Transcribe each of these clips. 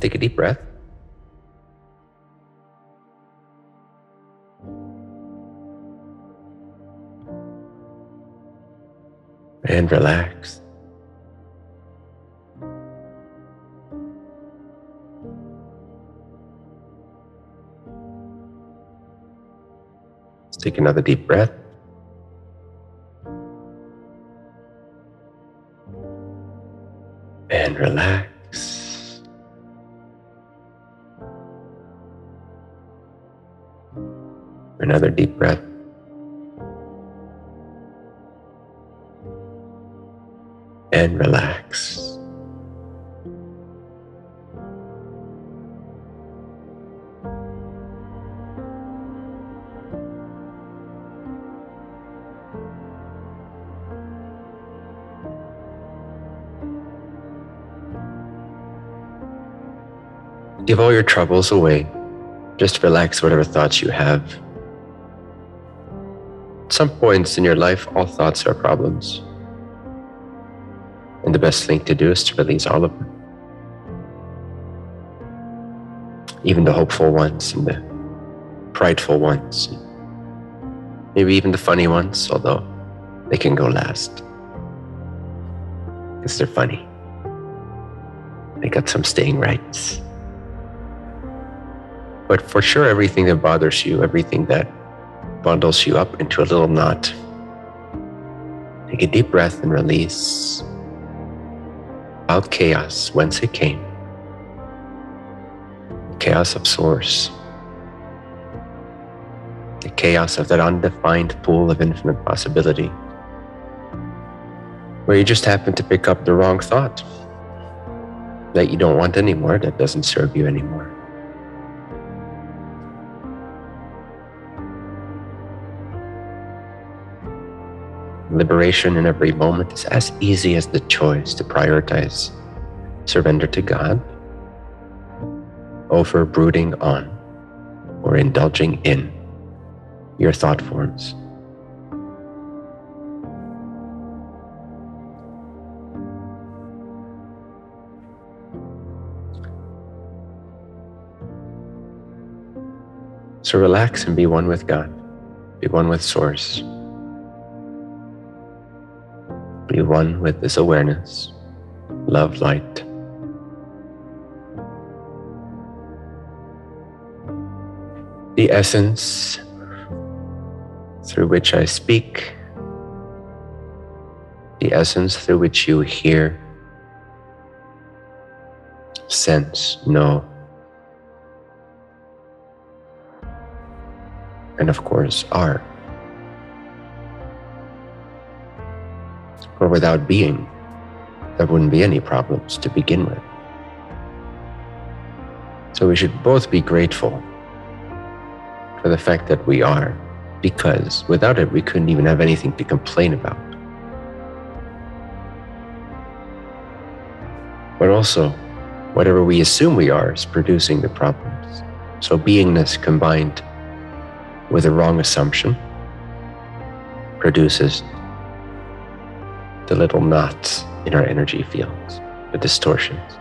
Take a deep breath. And relax. Let's take another deep breath. Another deep breath. And relax. Give all your troubles away. Just relax whatever thoughts you have. Some points in your life, all thoughts are problems. And the best thing to do is to release all of them. Even the hopeful ones and the prideful ones. Maybe even the funny ones, although they can go last. Because they're funny. They got some staying rights. But for sure, everything that bothers you, everything that bundles you up into a little knot, take a deep breath and release out chaos whence it came. The chaos of source. The chaos of that undefined pool of infinite possibility. Where you just happen to pick up the wrong thought that you don't want anymore, that doesn't serve you anymore. Liberation in every moment is as easy as the choice to prioritize surrender to God over brooding on or indulging in your thought forms. So relax and be one with God, be one with Source. Be one with this awareness, love light. The essence through which I speak, the essence through which you hear, sense, know, and of course are. For without being, there wouldn't be any problems to begin with. So we should both be grateful for the fact that we are, because without it, we couldn't even have anything to complain about. But also, whatever we assume we are is producing the problems. So beingness combined with a wrong assumption produces the little knots in our energy fields, the distortions.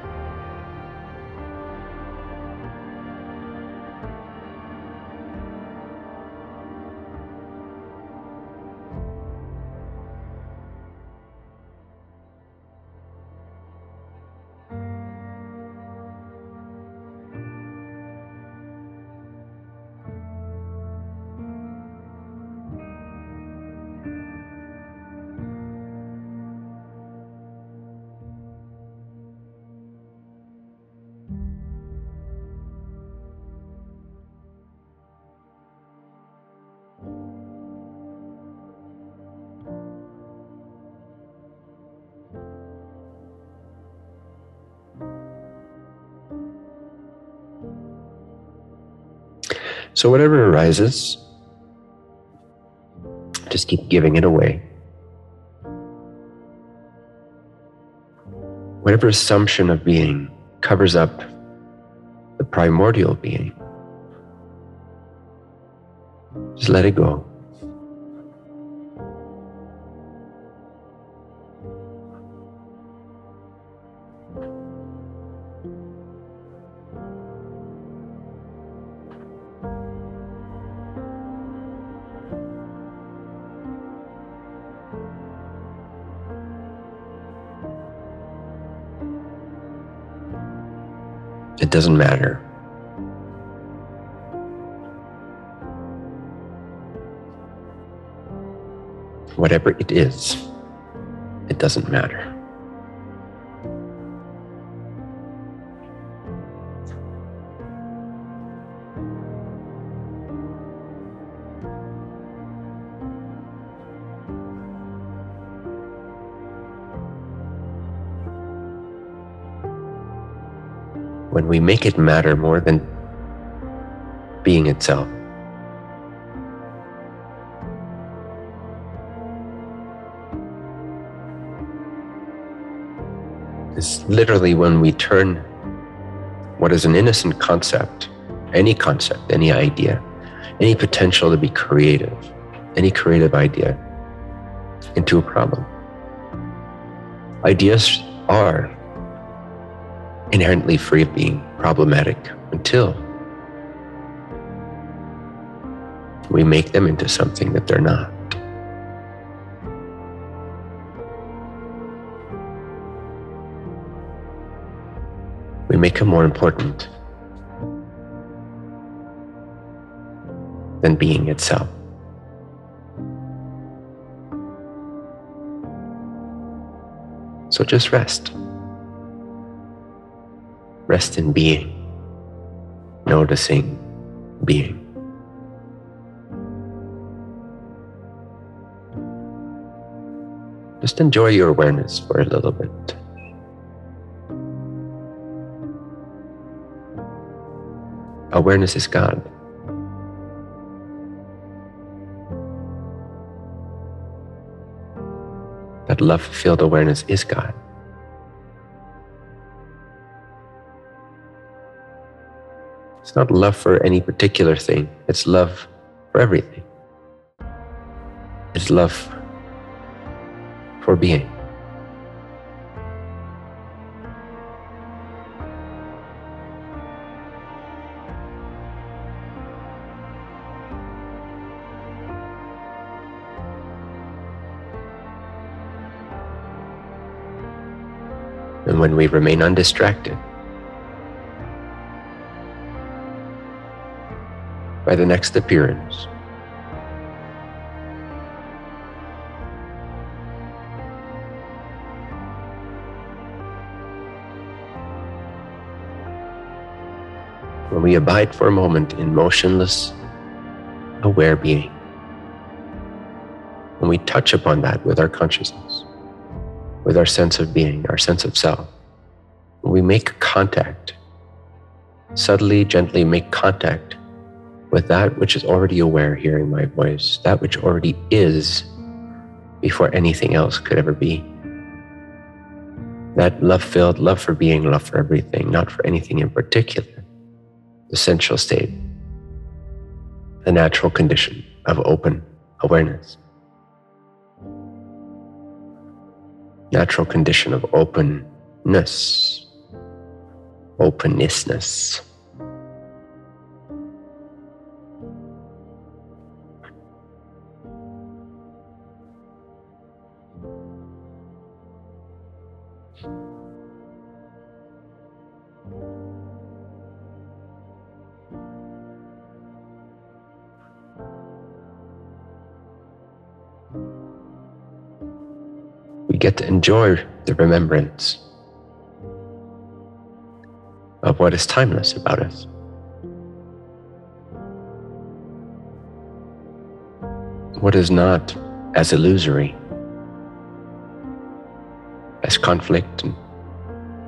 So, whatever arises, just keep giving it away. Whatever assumption of being covers up the primordial being, just let it go. It doesn't matter. Whatever it is, it doesn't matter. We make it matter more than being itself. It's literally when we turn what is an innocent concept, any concept, any idea, any potential to be creative, any creative idea, into a problem. Ideas are inherently free of being problematic until we make them into something that they're not. We make them more important than being itself. So just rest. Rest in being, noticing being. Just enjoy your awareness for a little bit. Awareness is God. That love filled awareness is God. Not love for any particular thing, it's love for everything. It's love for being. And when we remain undistracted, by the next appearance. When we abide for a moment in motionless, aware being, when we touch upon that with our consciousness, with our sense of being, our sense of self, when we make contact, subtly, gently make contact with that which is already aware hearing my voice, that which already is before anything else could ever be. That love filled love for being, love for everything, not for anything in particular, The essential state, the natural condition of open awareness. Natural condition of openness, opennessness. We get to enjoy the remembrance of what is timeless about us. What is not as illusory as conflict and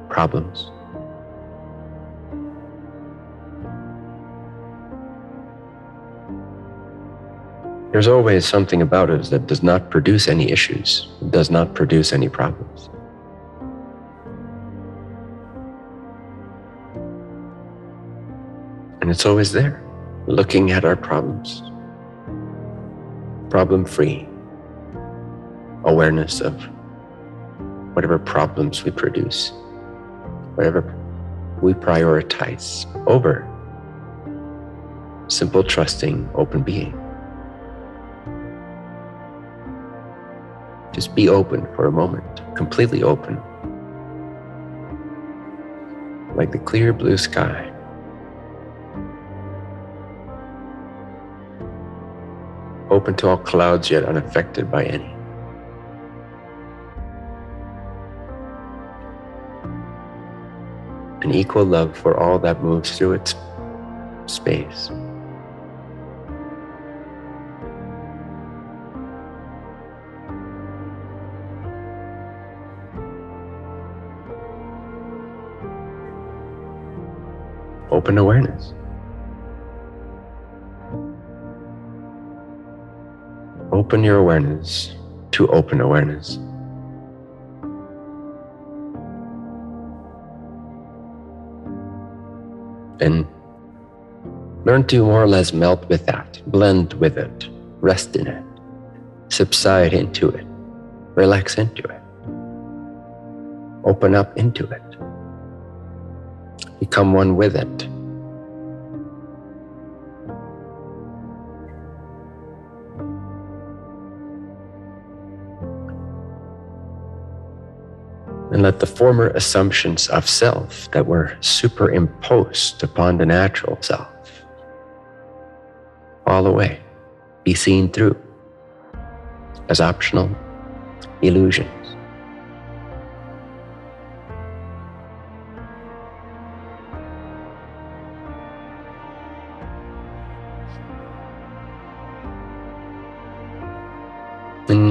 problems. There's always something about us that does not produce any issues, does not produce any problems. And it's always there, looking at our problems. Problem free awareness of whatever problems we produce, whatever we prioritize over simple, trusting, open being. Just be open for a moment, completely open. like the clear blue sky. Open to all clouds, yet unaffected by any. An equal love for all that moves through its space. Open awareness. Open your awareness to open awareness. And learn to more or less melt with that, blend with it, rest in it, subside into it, relax into it, open up into it become one with it. And let the former assumptions of self that were superimposed upon the natural self fall away, be seen through as optional illusion.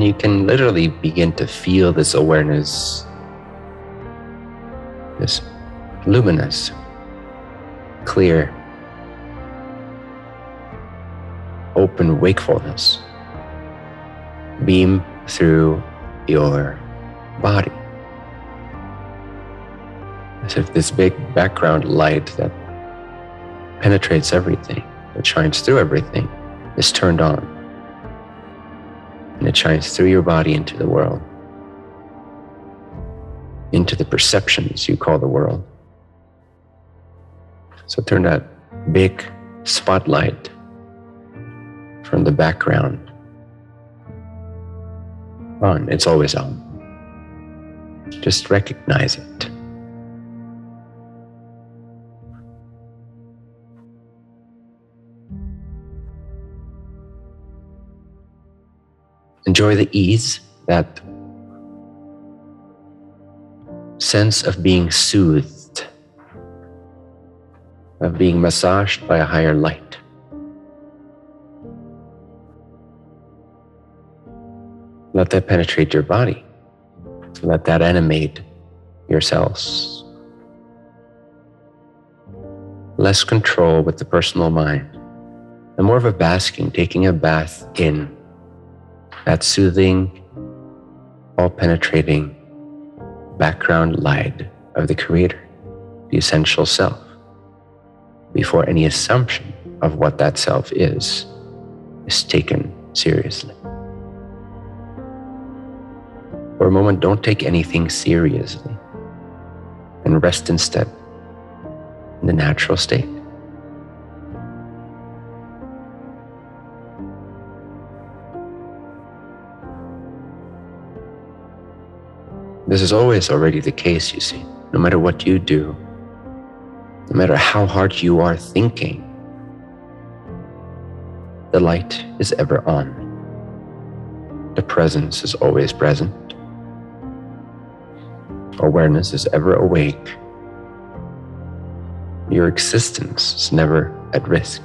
You can literally begin to feel this awareness, this luminous, clear, open wakefulness beam through your body. As if this big background light that penetrates everything, that shines through everything, is turned on and it shines through your body into the world, into the perceptions you call the world. So turn that big spotlight from the background on. It's always on. Just recognize it. Enjoy the ease, that sense of being soothed, of being massaged by a higher light. Let that penetrate your body. Let that animate your cells. Less control with the personal mind, and more of a basking, taking a bath in that soothing, all penetrating background light of the Creator, the essential self, before any assumption of what that self is is taken seriously. For a moment, don't take anything seriously and rest instead in the natural state. This is always already the case, you see. No matter what you do, no matter how hard you are thinking, the light is ever on. The presence is always present. Awareness is ever awake. Your existence is never at risk.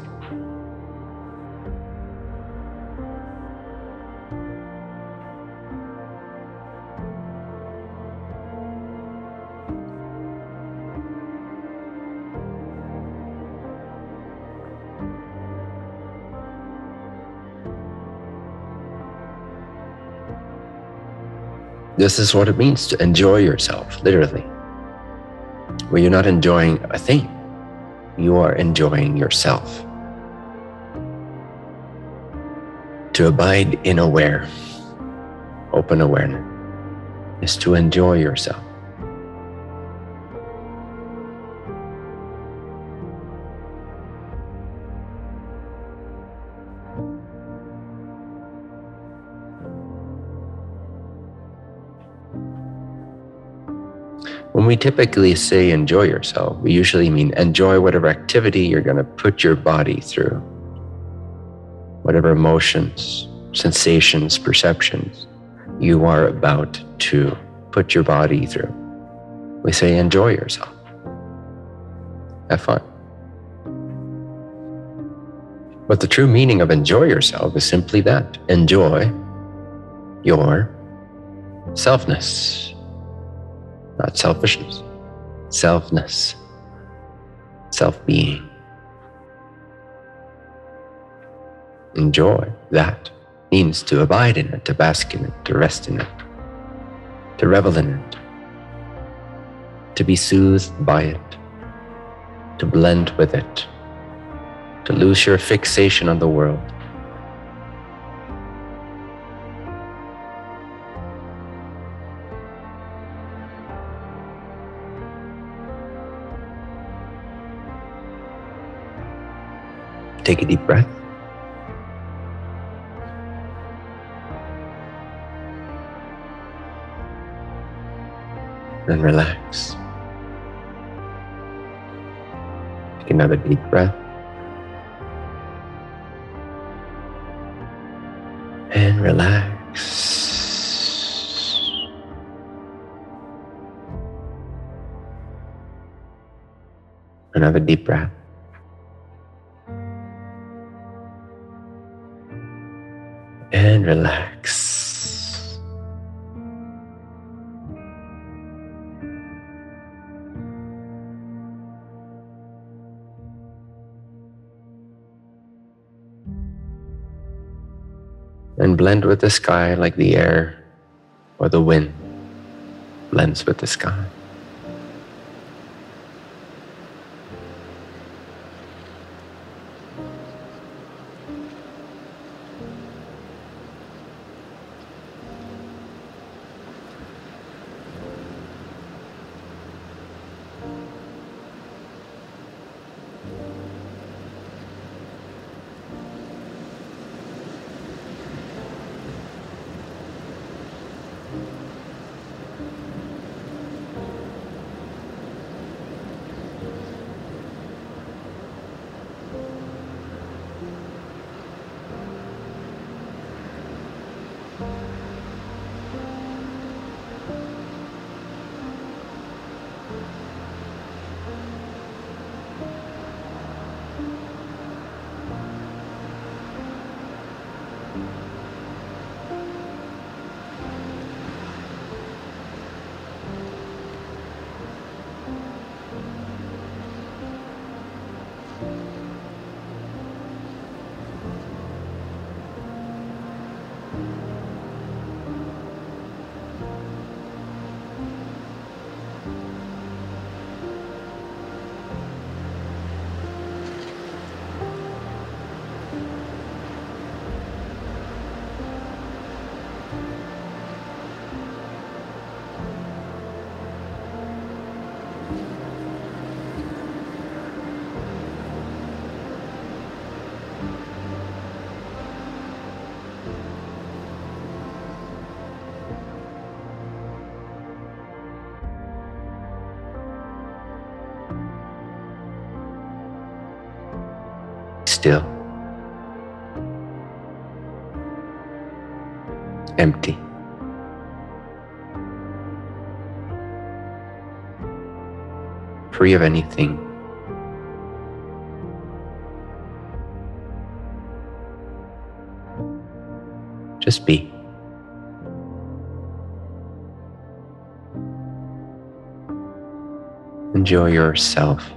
This is what it means to enjoy yourself, literally. Where you're not enjoying a thing, you are enjoying yourself. To abide in aware, open awareness, is to enjoy yourself. We typically say enjoy yourself, we usually mean enjoy whatever activity you're going to put your body through, whatever emotions, sensations, perceptions you are about to put your body through. We say enjoy yourself. Have fun. But the true meaning of enjoy yourself is simply that enjoy your selfness, not selfishness, selfness, self being. Enjoy that means to abide in it, to bask in it, to rest in it, to revel in it, to be soothed by it, to blend with it to lose your fixation on the world. Take a deep breath. And relax. Take another deep breath. and relax. Another deep breath. And relax. and blend with the sky like the air or the wind blends with the sky. Still, empty. Free of anything. Just be. Enjoy yourself,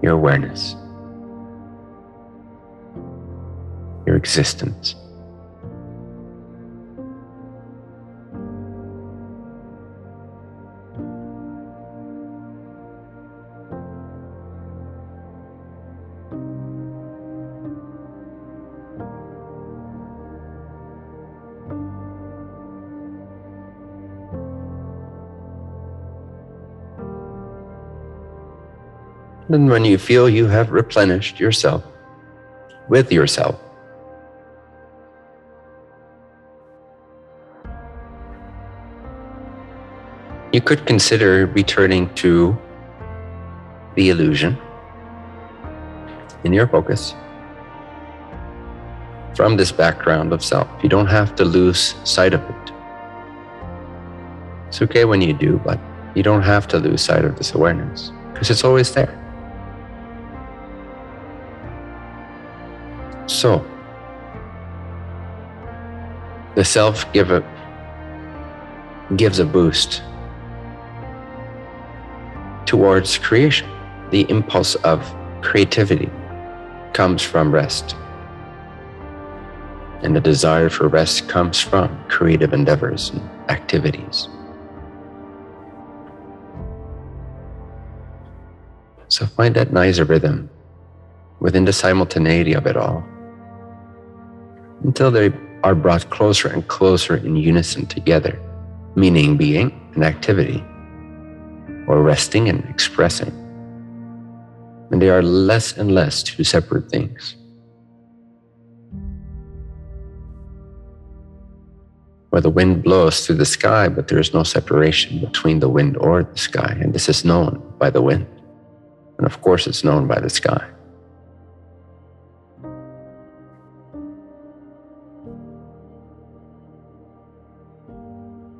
your awareness. Existence. And when you feel you have replenished yourself with yourself, You could consider returning to the illusion in your focus from this background of self. You don't have to lose sight of it. It's okay when you do, but you don't have to lose sight of this awareness because it's always there. So, the self give a, gives a boost towards creation. The impulse of creativity comes from rest. And the desire for rest comes from creative endeavors and activities. So find that nice rhythm within the simultaneity of it all until they are brought closer and closer in unison together, meaning being and activity, or resting and expressing. And they are less and less two separate things. Where the wind blows through the sky, but there is no separation between the wind or the sky, and this is known by the wind. And of course, it's known by the sky.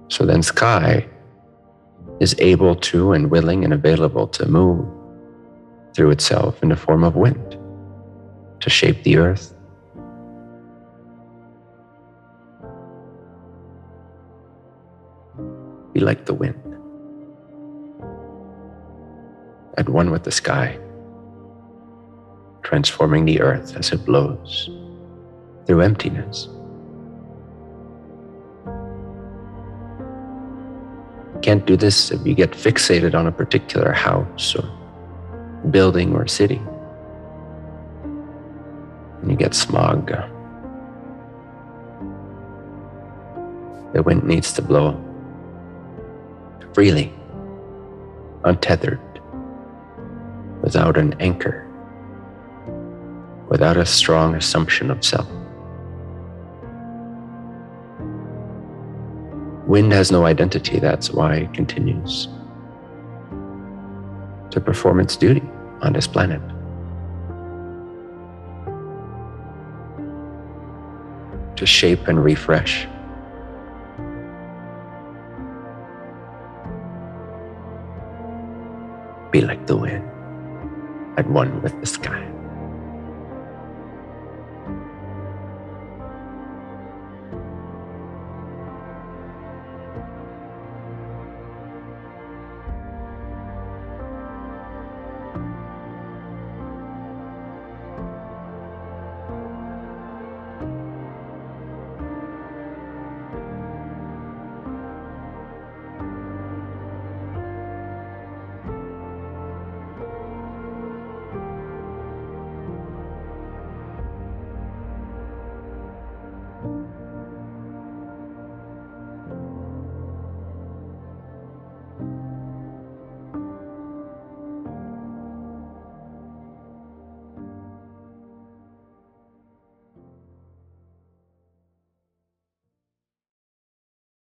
So then, sky is able to and willing and available to move through itself in the form of wind to shape the earth. Be like the wind, at one with the sky, transforming the earth as it blows through emptiness. Can't do this if you get fixated on a particular house or building or city. And you get smog. The wind needs to blow freely, untethered, without an anchor, without a strong assumption of self. Wind has no identity, that's why it continues to perform its duty on this planet. To shape and refresh. Be like the wind, at one with the sky.